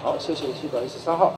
好谢谢七百一十三号。